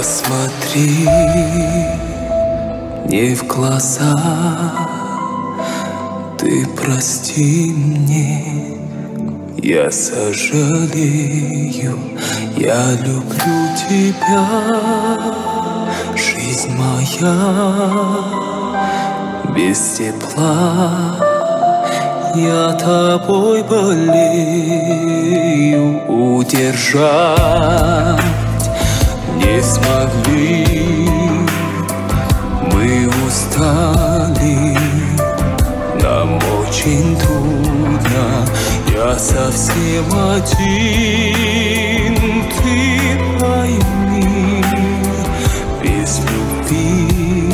Посмотри мне в глаза. Ты прости мне Я сожалею Я люблю тебя. Жизнь моя Без тепла. Я тобой болею удержать не смогли. Мы устали. Нам очень трудно. Я совсем один. Ты пойми. Без любви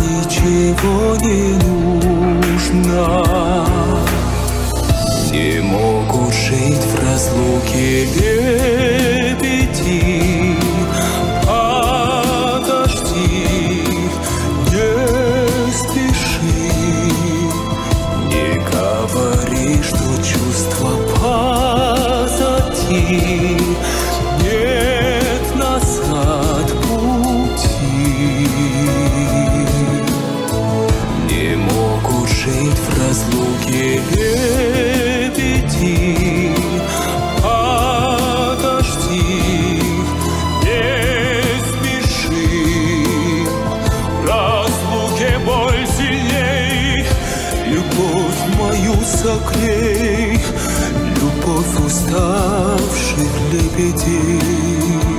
Ничего не нужно. Не могут жить в разлуке лебеди говори, что чувства согрей Любовь уставших лебедей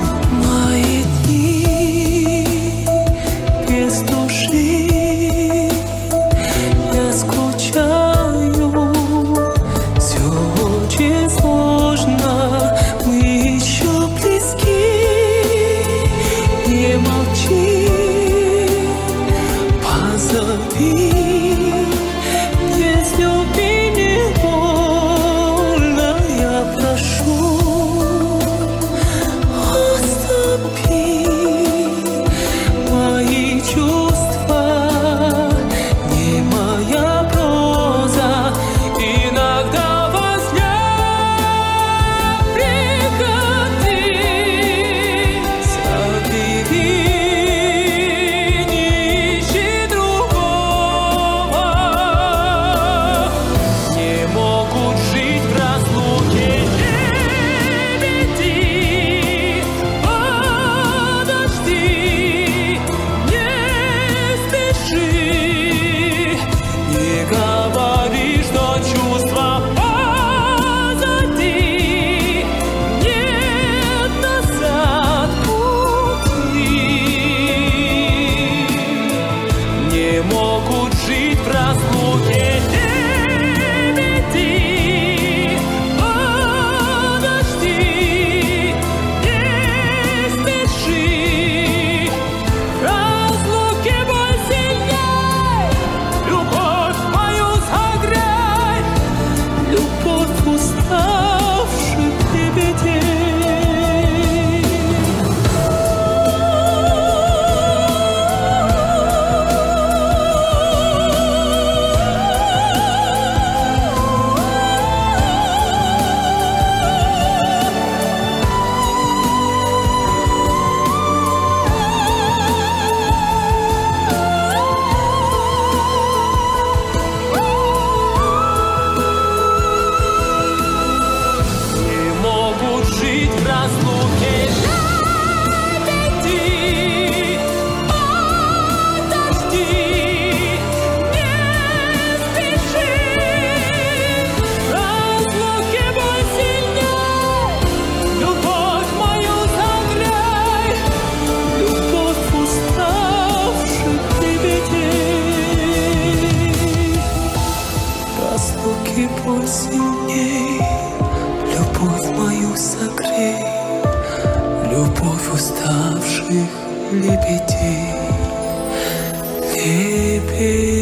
мой сильней, любовь мою согрей, любовь уставших лебедей. Лебедей.